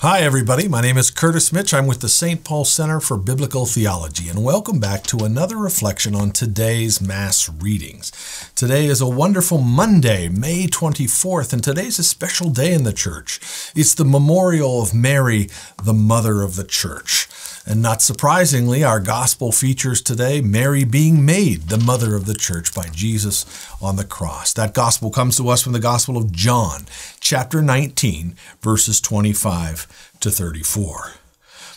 Hi, everybody. My name is Curtis Mitch. I'm with the St. Paul Center for Biblical Theology, and welcome back to another reflection on today's Mass readings. Today is a wonderful Monday, May 24th, and today's a special day in the Church. It's the memorial of Mary, the Mother of the Church. And not surprisingly, our gospel features today Mary being made the mother of the church by Jesus on the cross. That gospel comes to us from the Gospel of John, chapter 19, verses 25 to 34.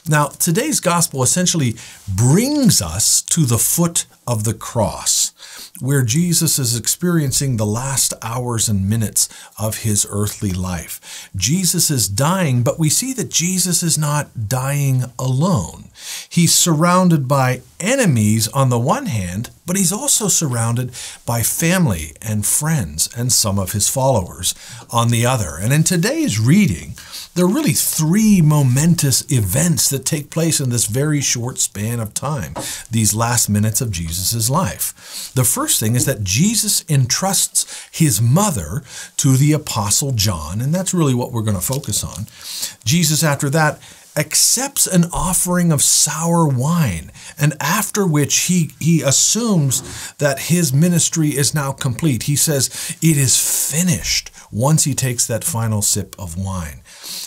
Now, today's gospel essentially brings us to the foot of the cross, where Jesus is experiencing the last hours and minutes of his earthly life. Jesus is dying, but we see that Jesus is not dying alone. He's surrounded by enemies on the one hand, but he's also surrounded by family and friends and some of his followers on the other. And in today's reading, there are really three momentous events that take place in this very short span of time, these last minutes of Jesus' life. The first thing is that Jesus entrusts his mother to the Apostle John, and that's really what we're going to focus on. Jesus, after that, accepts an offering of sour wine, and after which he, he assumes that his ministry is now complete. He says, It is finished once he takes that final sip of wine.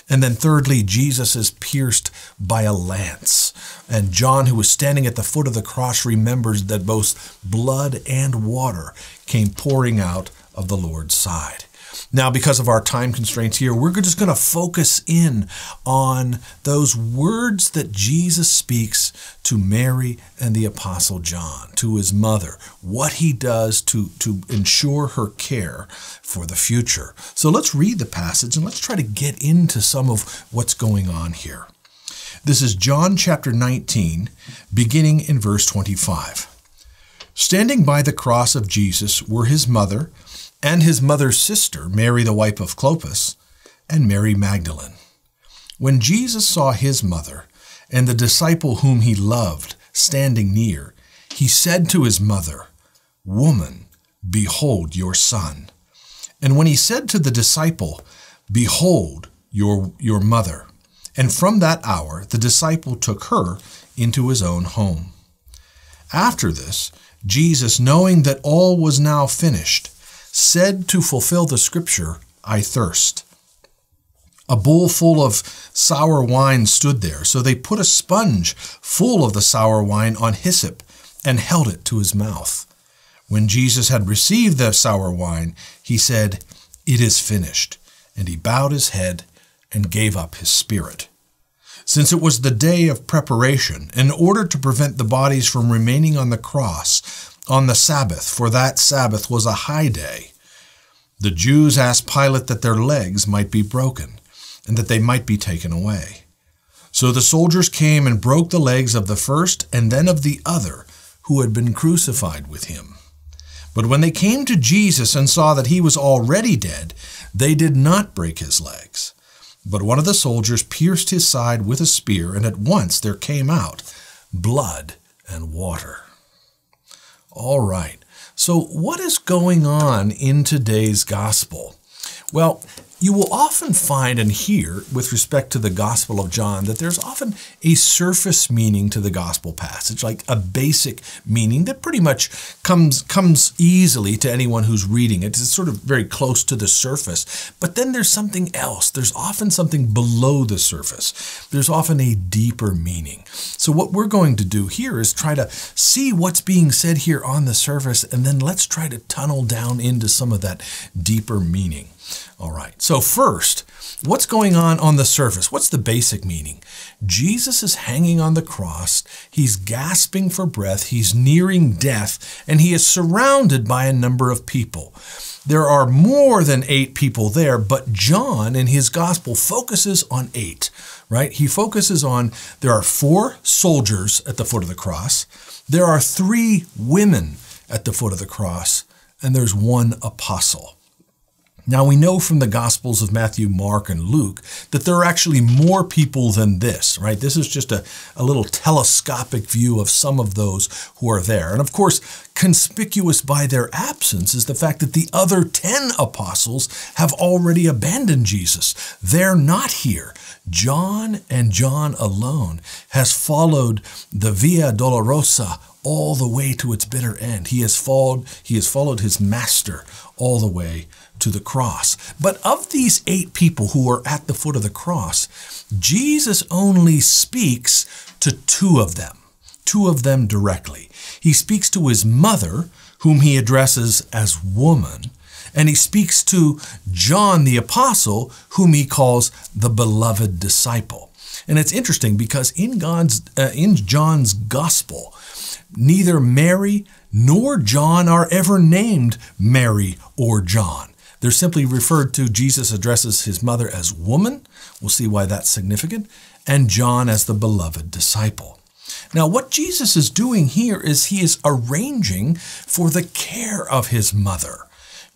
And then, thirdly, Jesus is pierced by a lance. And John, who was standing at the foot of the cross, remembers that both blood and water came pouring out of the Lord's side. Now, because of our time constraints here, we're just going to focus in on those words that Jesus speaks to Mary and the Apostle John, to his mother, what he does to, to ensure her care for the future. So let's read the passage and let's try to get into some of what's going on here. This is John chapter 19, beginning in verse 25. Standing by the cross of Jesus were his mother, and his mother's sister, Mary the wife of Clopas, and Mary Magdalene. When Jesus saw his mother and the disciple whom he loved standing near, he said to his mother, Woman, behold your son. And when he said to the disciple, Behold your, your mother, and from that hour the disciple took her into his own home. After this, Jesus, knowing that all was now finished, said to fulfill the scripture, I thirst. A bowl full of sour wine stood there, so they put a sponge full of the sour wine on hyssop and held it to his mouth. When Jesus had received the sour wine, he said, It is finished. And he bowed his head and gave up his spirit. Since it was the day of preparation, in order to prevent the bodies from remaining on the cross, on the Sabbath, for that Sabbath was a high day. The Jews asked Pilate that their legs might be broken, and that they might be taken away. So the soldiers came and broke the legs of the first and then of the other who had been crucified with him. But when they came to Jesus and saw that he was already dead, they did not break his legs. But one of the soldiers pierced his side with a spear, and at once there came out blood and water. All right. So, what is going on in today's gospel? Well, you will often find and hear, with respect to the Gospel of John, that there's often a surface meaning to the Gospel passage, like a basic meaning that pretty much comes, comes easily to anyone who's reading it. It's sort of very close to the surface. But then there's something else. There's often something below the surface. There's often a deeper meaning. So, what we're going to do here is try to see what's being said here on the surface, and then let's try to tunnel down into some of that deeper meaning. All right, so first, what's going on on the surface? What's the basic meaning? Jesus is hanging on the cross, he's gasping for breath, he's nearing death, and he is surrounded by a number of people. There are more than eight people there, but John in his gospel focuses on eight, right? He focuses on there are four soldiers at the foot of the cross, there are three women at the foot of the cross, and there's one apostle. Now we know from the Gospels of Matthew, Mark, and Luke that there are actually more people than this, right? This is just a, a little telescopic view of some of those who are there. And of course, conspicuous by their absence is the fact that the other 10 apostles have already abandoned Jesus. They're not here. John and John alone has followed the Via Dolorosa all the way to its bitter end. He has followed, he has followed his master all the way to the cross. But of these eight people who are at the foot of the cross, Jesus only speaks to two of them, two of them directly. He speaks to his mother, whom he addresses as woman, and he speaks to John the apostle, whom he calls the beloved disciple. And it's interesting because in God's uh, in John's gospel, neither Mary nor John are ever named Mary or John. They're simply referred to, Jesus addresses his mother as woman. We'll see why that's significant. And John as the beloved disciple. Now, what Jesus is doing here is he is arranging for the care of his mother.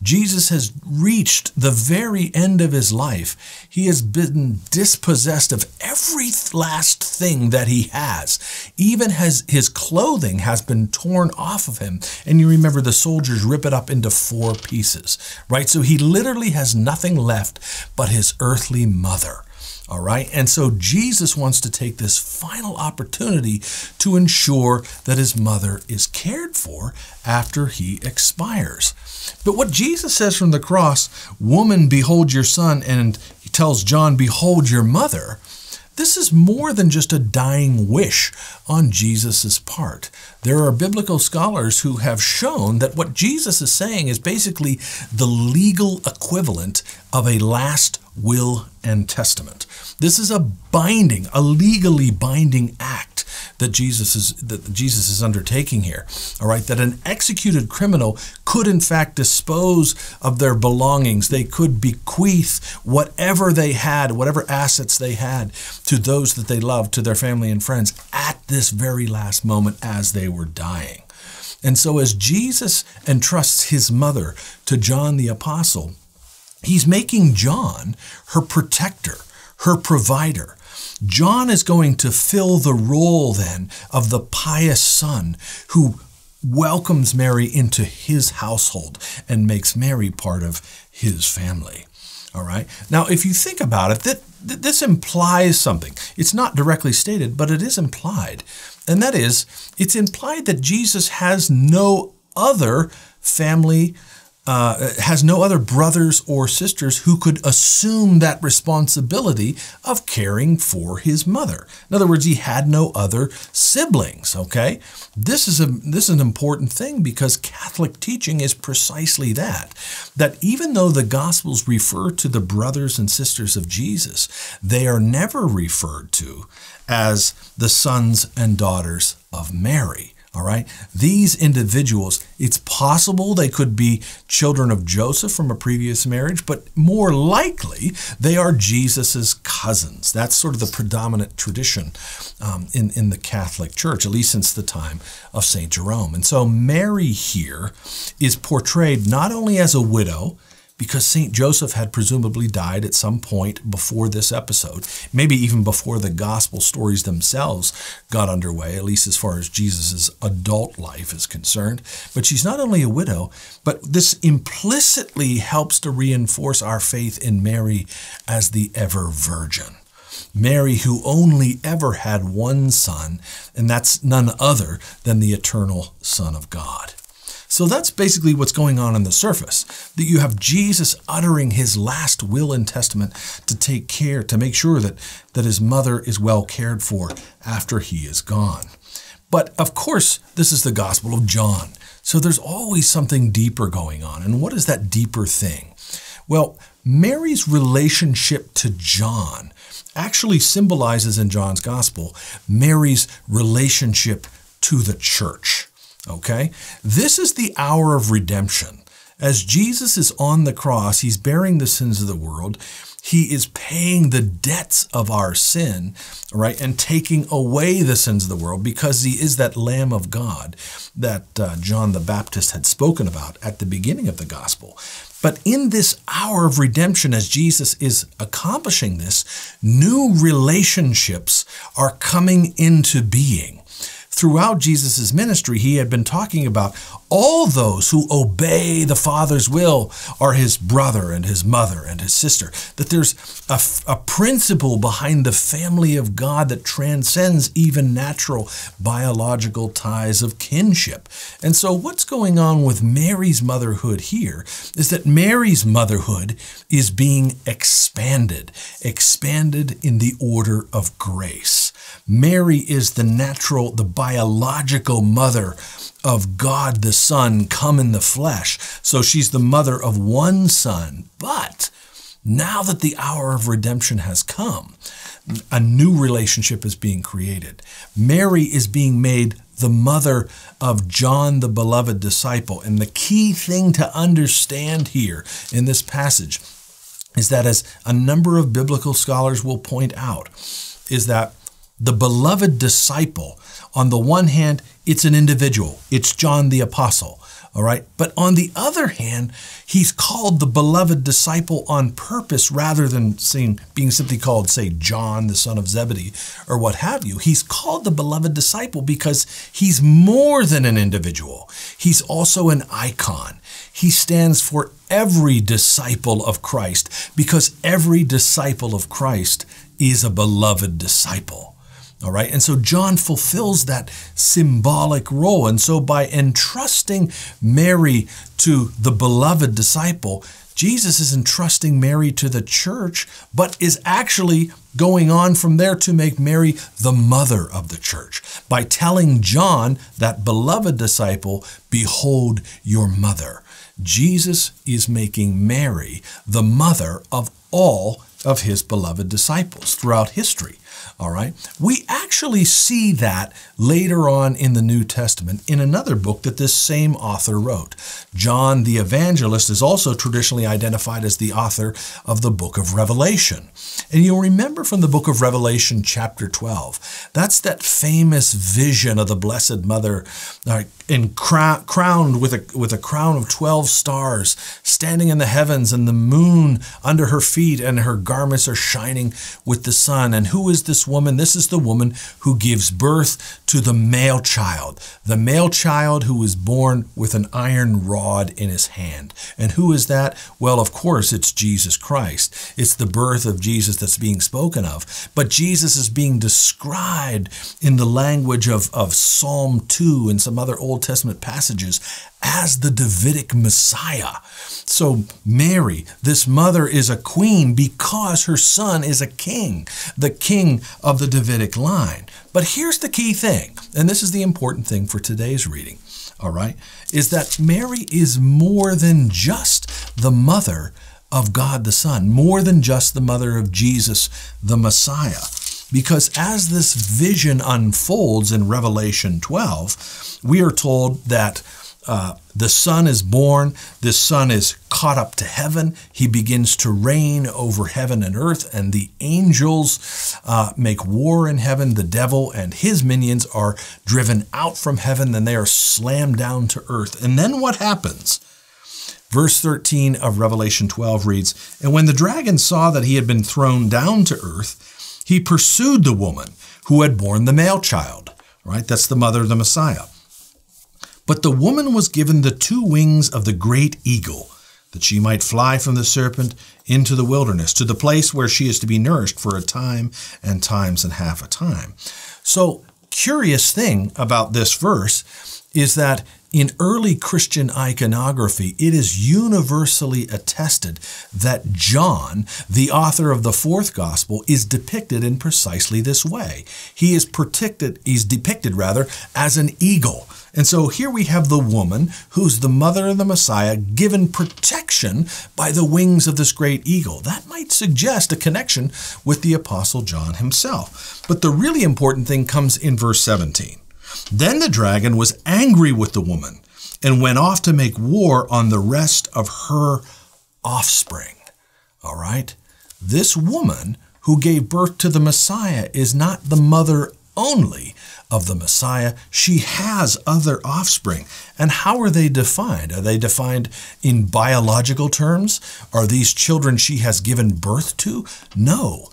Jesus has reached the very end of his life. He has been dispossessed of every last thing that he has. Even has his clothing has been torn off of him. And you remember the soldiers rip it up into four pieces, right? So he literally has nothing left but his earthly mother. All right. And so Jesus wants to take this final opportunity to ensure that his mother is cared for after he expires. But what Jesus says from the cross, woman, behold your son, and he tells John, behold your mother, this is more than just a dying wish on Jesus' part. There are biblical scholars who have shown that what Jesus is saying is basically the legal equivalent of a last will and testament. This is a binding, a legally binding act that Jesus is that Jesus is undertaking here. All right, that an executed criminal could in fact dispose of their belongings. They could bequeath whatever they had, whatever assets they had to those that they loved, to their family and friends at this very last moment as they were dying. And so as Jesus entrusts his mother to John the apostle, he's making John her protector her provider. John is going to fill the role then of the pious son who welcomes Mary into his household and makes Mary part of his family. All right. Now, if you think about it, that, this implies something. It's not directly stated, but it is implied. And that is, it's implied that Jesus has no other family uh, has no other brothers or sisters who could assume that responsibility of caring for his mother. In other words, he had no other siblings. Okay, this is a this is an important thing because Catholic teaching is precisely that. That even though the Gospels refer to the brothers and sisters of Jesus, they are never referred to as the sons and daughters of Mary. All right. These individuals, it's possible they could be children of Joseph from a previous marriage, but more likely they are Jesus's cousins. That's sort of the predominant tradition um, in, in the Catholic Church, at least since the time of St. Jerome. And so Mary here is portrayed not only as a widow, because St. Joseph had presumably died at some point before this episode, maybe even before the gospel stories themselves got underway, at least as far as Jesus' adult life is concerned. But she's not only a widow, but this implicitly helps to reinforce our faith in Mary as the ever virgin. Mary, who only ever had one son, and that's none other than the eternal Son of God. So that's basically what's going on on the surface. That you have Jesus uttering his last will and testament to take care, to make sure that, that his mother is well cared for after he is gone. But of course, this is the Gospel of John. So there's always something deeper going on. And what is that deeper thing? Well, Mary's relationship to John actually symbolizes in John's Gospel Mary's relationship to the church. Okay? This is the hour of redemption. As Jesus is on the cross, he's bearing the sins of the world. He is paying the debts of our sin, right, and taking away the sins of the world because he is that Lamb of God that uh, John the Baptist had spoken about at the beginning of the gospel. But in this hour of redemption, as Jesus is accomplishing this, new relationships are coming into being throughout Jesus' ministry, he had been talking about all those who obey the Father's will are his brother and his mother and his sister. That there's a, a principle behind the family of God that transcends even natural biological ties of kinship. And so, what's going on with Mary's motherhood here is that Mary's motherhood is being expanded, expanded in the order of grace. Mary is the natural, the biological mother of God the Son come in the flesh. So she's the mother of one son. But now that the hour of redemption has come, a new relationship is being created. Mary is being made the mother of John, the beloved disciple. And the key thing to understand here in this passage is that, as a number of biblical scholars will point out, is that the beloved disciple, on the one hand, it's an individual, it's John the Apostle. All right. But on the other hand, he's called the beloved disciple on purpose rather than saying, being simply called, say, John, the son of Zebedee, or what have you. He's called the beloved disciple because he's more than an individual. He's also an icon. He stands for every disciple of Christ because every disciple of Christ is a beloved disciple. All right. And so John fulfills that symbolic role. And so by entrusting Mary to the beloved disciple, Jesus is entrusting Mary to the church, but is actually going on from there to make Mary the mother of the church by telling John, that beloved disciple, Behold your mother. Jesus is making Mary the mother of all of his beloved disciples throughout history. All right. We actually see that later on in the New Testament in another book that this same author wrote. John the Evangelist is also traditionally identified as the author of the book of Revelation. And you'll remember from the book of Revelation, chapter 12, that's that famous vision of the Blessed Mother uh, in crowned with a, with a crown of 12 stars, standing in the heavens, and the moon under her feet, and her garments are shining with the sun. And who is this woman? This is the woman who gives birth to the male child, the male child who was born with an iron rod in his hand. And who is that? Well, of course, it's Jesus Christ. It's the birth of Jesus that's being spoken of. But Jesus is being described in the language of, of Psalm 2 and some other Old Testament passages as the Davidic Messiah. So, Mary, this mother, is a queen because her son is a king, the king of the Davidic line. But here's the key thing, and this is the important thing for today's reading, all right, is that Mary is more than just the mother of God the Son, more than just the mother of Jesus the Messiah. Because as this vision unfolds in Revelation 12, we are told that uh, the Son is born, the Son is caught up to heaven. He begins to reign over heaven and earth, and the angels uh, make war in heaven. The devil and his minions are driven out from heaven, then they are slammed down to earth. And then what happens? Verse 13 of Revelation 12 reads And when the dragon saw that he had been thrown down to earth, he pursued the woman who had borne the male child. Right? That's the mother of the Messiah. But the woman was given the two wings of the great eagle, that she might fly from the serpent into the wilderness, to the place where she is to be nourished for a time and times and half a time. So, curious thing about this verse is that in early Christian iconography, it is universally attested that John, the author of the fourth gospel, is depicted in precisely this way. He is depicted, he's depicted rather, as an eagle. And so here we have the woman who's the mother of the Messiah given protection by the wings of this great eagle. That might suggest a connection with the Apostle John himself. But the really important thing comes in verse 17. Then the dragon was angry with the woman and went off to make war on the rest of her offspring. All right? This woman who gave birth to the Messiah is not the mother only of the Messiah. She has other offspring. And how are they defined? Are they defined in biological terms? Are these children she has given birth to? No.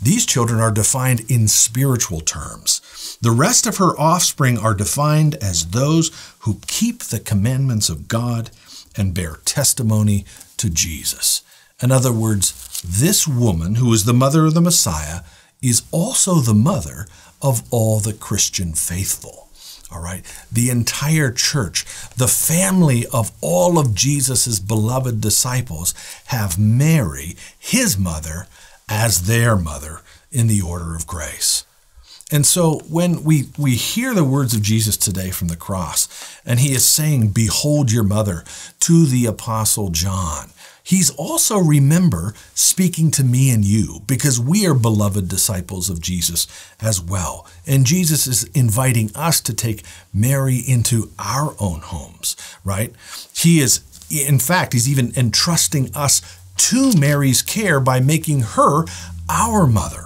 These children are defined in spiritual terms. The rest of her offspring are defined as those who keep the commandments of God and bear testimony to Jesus. In other words, this woman, who is the mother of the Messiah, is also the mother of all the Christian faithful. All right. The entire church, the family of all of Jesus' beloved disciples, have Mary, his mother, as their mother in the order of grace. And so when we, we hear the words of Jesus today from the cross, and he is saying, Behold your mother to the Apostle John, he's also, remember, speaking to me and you because we are beloved disciples of Jesus as well. And Jesus is inviting us to take Mary into our own homes, right? He is, in fact, he's even entrusting us to Mary's care by making her our mother.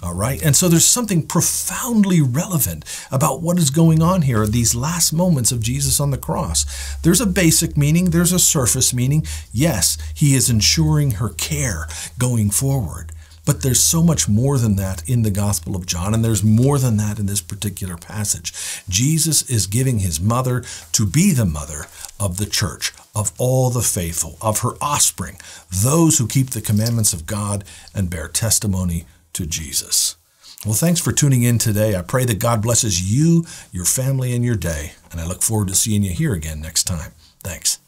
All right. And so there's something profoundly relevant about what is going on here, these last moments of Jesus on the cross. There's a basic meaning, there's a surface meaning. Yes, he is ensuring her care going forward. But there's so much more than that in the Gospel of John, and there's more than that in this particular passage. Jesus is giving his mother to be the mother of the church, of all the faithful, of her offspring, those who keep the commandments of God and bear testimony to Jesus. Well, thanks for tuning in today. I pray that God blesses you, your family, and your day, and I look forward to seeing you here again next time. Thanks.